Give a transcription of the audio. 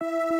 you